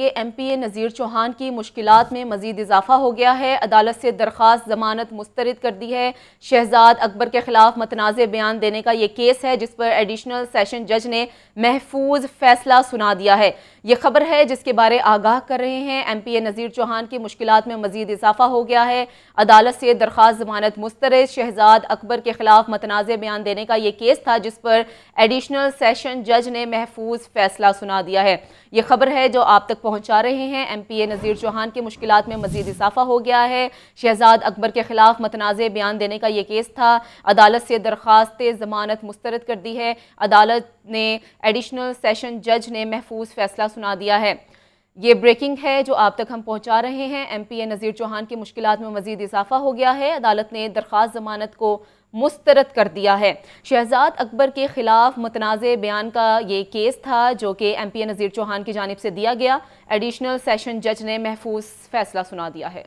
M P A Nazir Chauhan की मुश्किल में मजीद इजाफा हो गया है। अदालत से दरख्वास्त जमानत मुस्तरद कर दी है। शहजाद अकबर के खिलाफ मतनाज़ बयान देने का ये केस है, जिस पर एडिशनल सेशन जज ने महफूज फैसला सुना दिया है। ये खबर है जिसके बारे आगाह कर रहे हैं M P A Nazir Chauhan की मुश्किल में मजीद इजाफा हो गया है। अदालत से दरख्वास्त जमानत मुस्तरद, शहजाद अकबर के खिलाफ मतनाज़ बयान देने का ये केस था जिस पर एडिशनल सेशन जज ने महफूज फैसला सुना दिया है। ये खबर है जो आप तक पहुँचा रहे हैं। M P A Nazir Chauhan की मुश्किल में मजीद इजाफा हो गया है। शहजाद अकबर के खिलाफ मतनाज़ बयान देने का ये केस था। अदालत से दरख्वास्त जमानत मुस्तरद कर दी है। अदालत ने एडिशनल सेशन जज ने महफूज फैसला सुना दिया है। ये ब्रेकिंग है जो आप तक हम पहुँचा रहे हैं। M P A Nazir Chauhan की मुश्किल में मजीद इजाफा हो गया है। अदालत ने दरख्वास्त जमानत को मुस्तरद कर दिया है। शहजाद अकबर के खिलाफ मतनाज़ बयान का ये केस था जो कि M P A Nazir Chauhan की जानब से दिया गया। एडिशनल सेशन जज ने महफूज फैसला सुना दिया है।